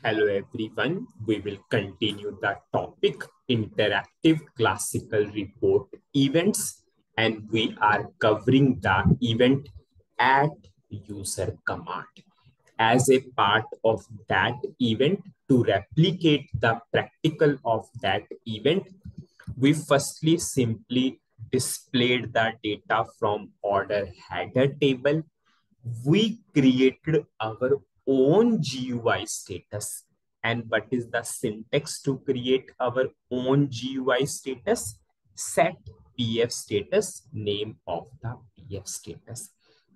Hello everyone, we will continue the topic interactive classical report events and we are covering the event at user command. As a part of that event to replicate the practical of that event, we firstly simply displayed the data from order header table. We created our own GUI status. And what is the syntax to create our own GUI status? Set PF status, name of the PF status.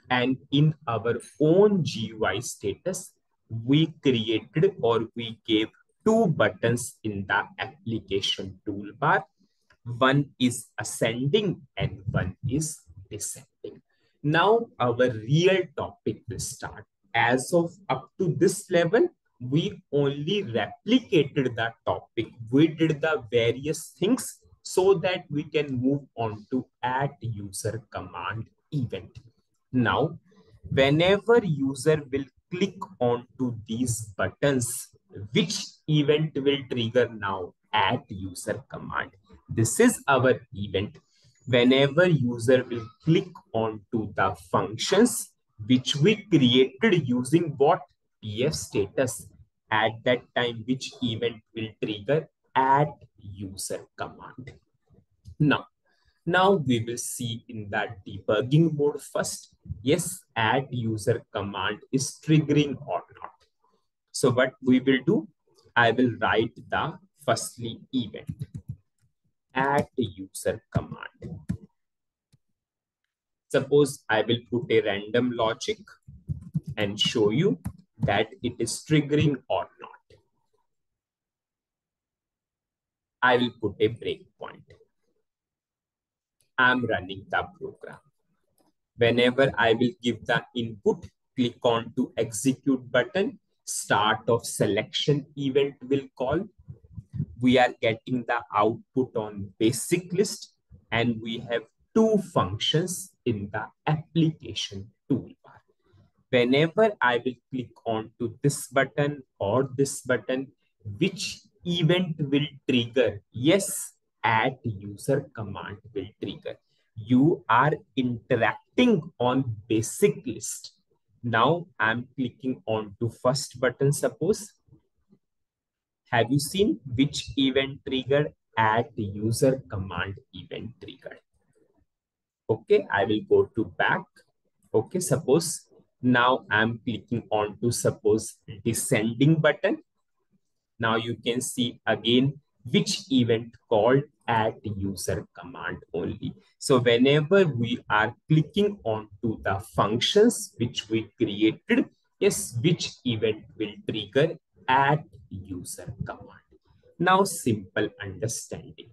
And in our own GUI status, we created or we gave two buttons in the application toolbar. One is ascending and one is descending. Now our real topic will start as of up to this level, we only replicated that topic. We did the various things so that we can move on to at user command event. Now, whenever user will click on to these buttons, which event will trigger now? At user command. This is our event. Whenever user will click on to the functions, which we created using what PF status at that time, which event will trigger at user command. Now, now we will see in that debugging mode first. Yes, at user command is triggering or not. So what we will do, I will write the firstly event at user command. Suppose I will put a random logic and show you that it is triggering or not. I will put a breakpoint. I'm running the program. Whenever I will give the input, click on to execute button, start of selection event will call. We are getting the output on basic list and we have two functions in the application toolbar. Whenever I will click on to this button or this button, which event will trigger? Yes, at user command will trigger. You are interacting on basic list. Now I'm clicking on to first button, suppose. Have you seen which event triggered? At user command event triggered. Okay, I will go to back. Okay, suppose now I'm clicking on to suppose descending button. Now you can see again which event called at user command only. So whenever we are clicking on to the functions which we created, yes, which event will trigger at user command. Now simple understanding.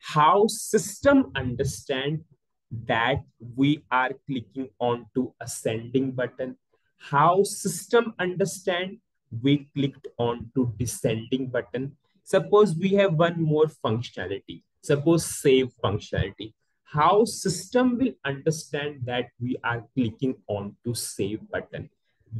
How system understand that we are clicking on to ascending button. How system understand we clicked on to descending button. Suppose we have one more functionality. Suppose save functionality. How system will understand that we are clicking on to save button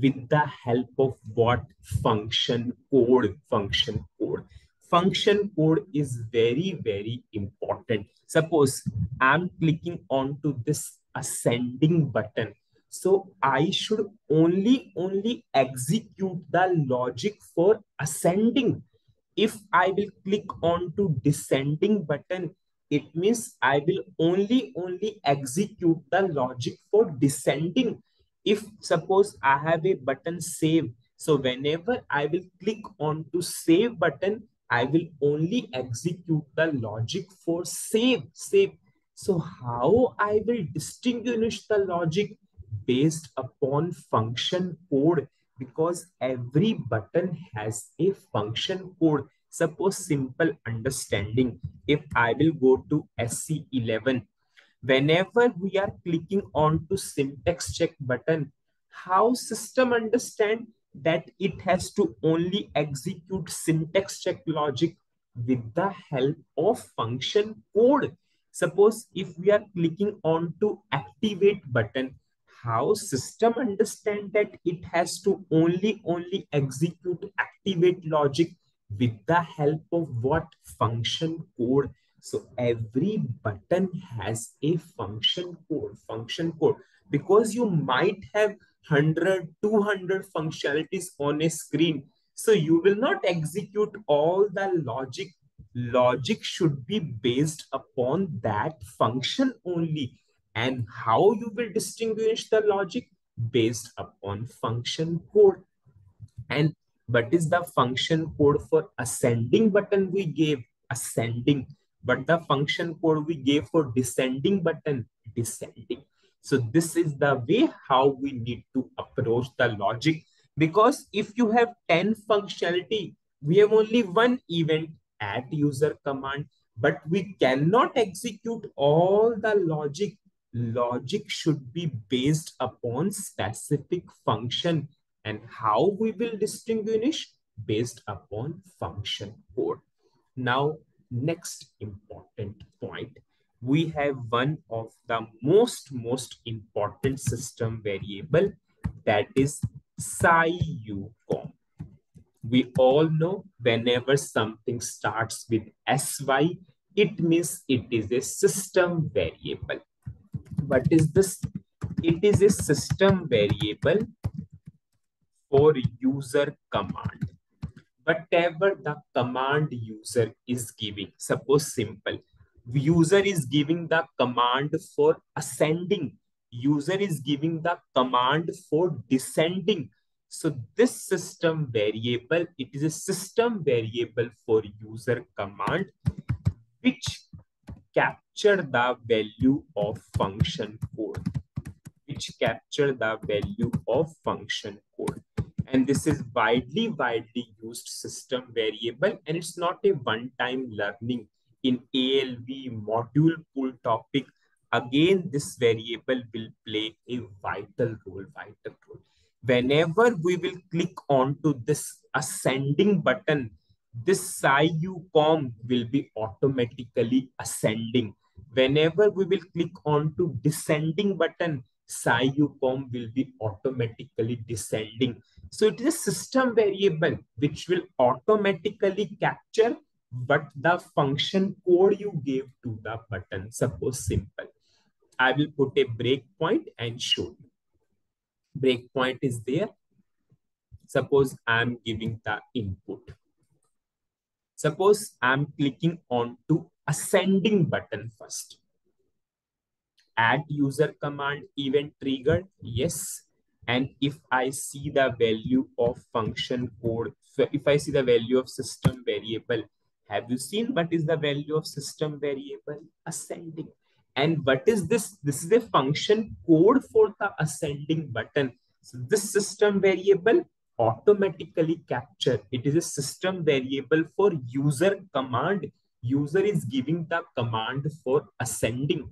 with the help of what function code function code function code is very, very important. Suppose I'm clicking onto this ascending button. So I should only, only execute the logic for ascending. If I will click onto descending button, it means I will only, only execute the logic for descending. If suppose I have a button save, so whenever I will click on to save button, I will only execute the logic for save, save. So how I will distinguish the logic based upon function code because every button has a function code. Suppose simple understanding. If I will go to SE11, whenever we are clicking on to syntax check button, how system understand that it has to only execute syntax check logic with the help of function code. Suppose if we are clicking on to activate button, how system understand that it has to only only execute activate logic with the help of what? Function code. So every button has a function code function code. Because you might have 100 200 functionalities on a screen. So you will not execute all the logic. Logic should be based upon that function only. And how you will distinguish the logic? Based upon function code. And what is the function code for ascending button we gave? Ascending. But the function code we gave for descending button? Descending so this is the way how we need to approach the logic because if you have 10 functionality we have only one event at user command but we cannot execute all the logic logic should be based upon specific function and how we will distinguish based upon function code. Now, next important point. We have one of the most, most important system variable that is SY-UCOMM. We all know whenever something starts with SY, it means it is a system variable what is this? It is a system variable for user command. Whatever the command user is giving, suppose simple, user is giving the command for ascending, user is giving the command for descending. So this system variable, it is a system variable for user command, which capture the value of function code, which capture the value of function code. And this is widely, widely used system variable, and it's not a one-time learning in ALV module pool topic. Again, this variable will play a vital role, vital role. Whenever we will click onto this ascending button, this SY-UCOMM will be automatically ascending. Whenever we will click on to descending button, SY-UCOMM will be automatically descending. So it is a system variable which will automatically capture what the function code you gave to the button. Suppose simple. I will put a breakpoint and show you. Breakpoint is there. Suppose I'm giving the input. Suppose I'm clicking on to ascending button first. At user command event triggered, yes. And if I see the value of function code, so if I see the value of system variable, have you seen what is the value of system variable? Ascending. And what is this? This is a function code for the ascending button. So this system variable automatically capture. It is a system variable for user command. User is giving the command for ascending.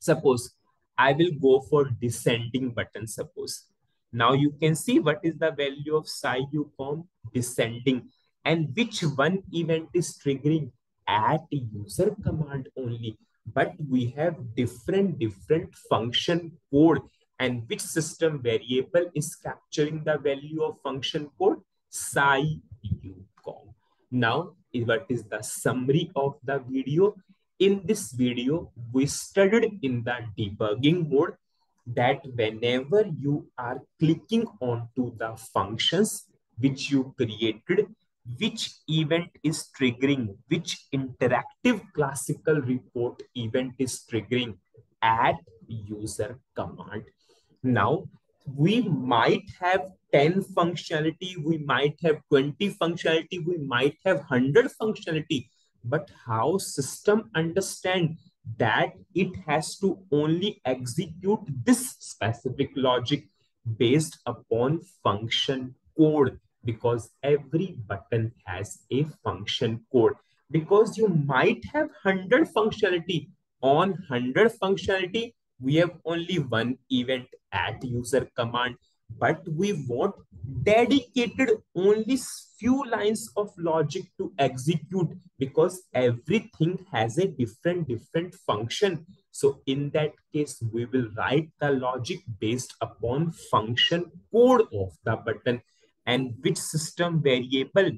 Suppose I will go for descending button, suppose. Now you can see what is the value of SY-UCOMM descending and which one event is triggering at user command only. But we have different, different function code and which system variable is capturing the value of function code psi ucom. Now, what is the summary of the video? In this video, we studied in the debugging mode that whenever you are clicking onto the functions which you created, which event is triggering, which interactive classical report event is triggering, at user command. Now we might have 10 functionality we might have 20 functionality we might have 100 functionality but how system understand that it has to only execute this specific logic based upon function code because every button has a function code because you might have 100 functionality on 100 functionality we have only one event at user command, but we want dedicated only few lines of logic to execute because everything has a different, different function. So in that case, we will write the logic based upon function code of the button. And which system variable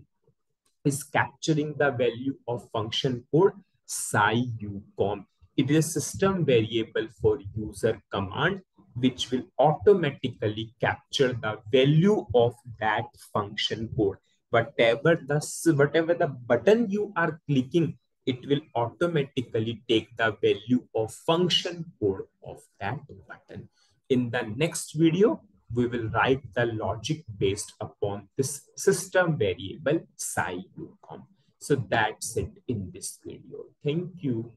is capturing the value of function code SY-UCOMM. It is a system variable for user command which will automatically capture the value of that function code. Whatever the, whatever the button you are clicking, it will automatically take the value of function code of that button. In the next video, we will write the logic based upon this system variable SY-UCOMM. So that's it in this video. Thank you.